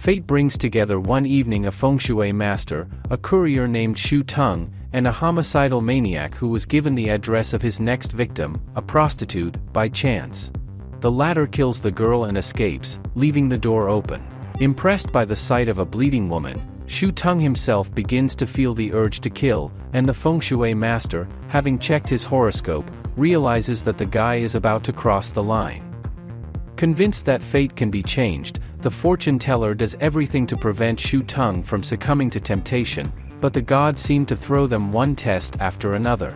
Fate brings together one evening a feng shui master, a courier named Shu Tung, and a homicidal maniac who was given the address of his next victim, a prostitute, by chance. The latter kills the girl and escapes, leaving the door open. Impressed by the sight of a bleeding woman, Shu Tung himself begins to feel the urge to kill, and the feng shui master, having checked his horoscope, realizes that the guy is about to cross the line. Convinced that fate can be changed, the fortune teller does everything to prevent Shu Tung from succumbing to temptation, but the gods seem to throw them one test after another.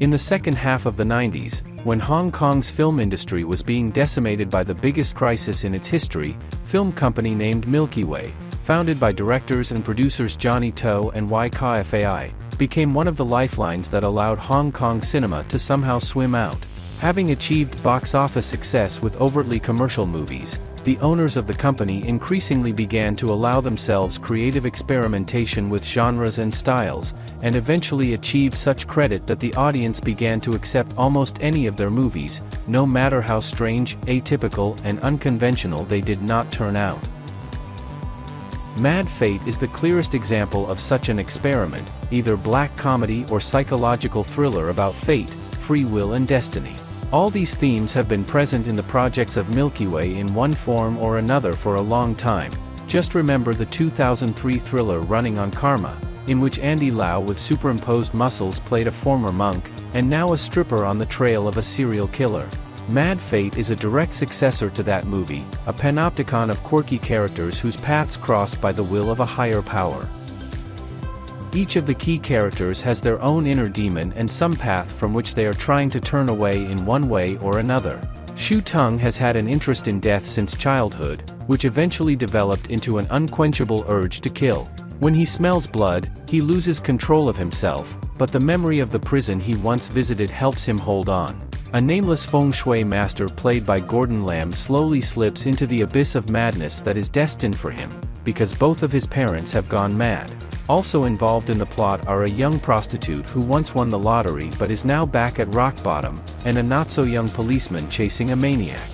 In the second half of the 90s, when Hong Kong's film industry was being decimated by the biggest crisis in its history, film company named Milky Way, founded by directors and producers Johnny To and Wai Fai, became one of the lifelines that allowed Hong Kong cinema to somehow swim out. Having achieved box office success with overtly commercial movies, the owners of the company increasingly began to allow themselves creative experimentation with genres and styles, and eventually achieved such credit that the audience began to accept almost any of their movies, no matter how strange, atypical, and unconventional they did not turn out. Mad Fate is the clearest example of such an experiment, either black comedy or psychological thriller about fate, free will and destiny. All these themes have been present in the projects of Milky Way in one form or another for a long time. Just remember the 2003 thriller Running on Karma, in which Andy Lau with superimposed muscles played a former monk, and now a stripper on the trail of a serial killer. Mad Fate is a direct successor to that movie, a panopticon of quirky characters whose paths cross by the will of a higher power. Each of the key characters has their own inner demon and some path from which they are trying to turn away in one way or another. Shu Tung has had an interest in death since childhood, which eventually developed into an unquenchable urge to kill. When he smells blood, he loses control of himself, but the memory of the prison he once visited helps him hold on. A nameless feng shui master played by Gordon Lam slowly slips into the abyss of madness that is destined for him, because both of his parents have gone mad. Also involved in the plot are a young prostitute who once won the lottery but is now back at rock bottom, and a not-so-young policeman chasing a maniac.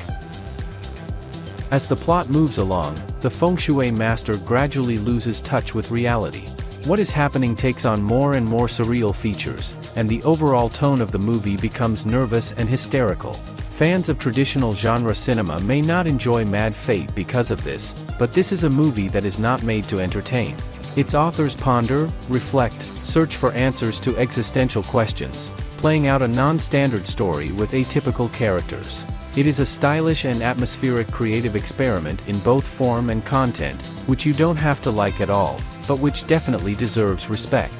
As the plot moves along, the feng shui master gradually loses touch with reality. What is happening takes on more and more surreal features, and the overall tone of the movie becomes nervous and hysterical. Fans of traditional genre cinema may not enjoy Mad Fate because of this, but this is a movie that is not made to entertain. Its authors ponder, reflect, search for answers to existential questions, playing out a non-standard story with atypical characters. It is a stylish and atmospheric creative experiment in both form and content, which you don't have to like at all, but which definitely deserves respect.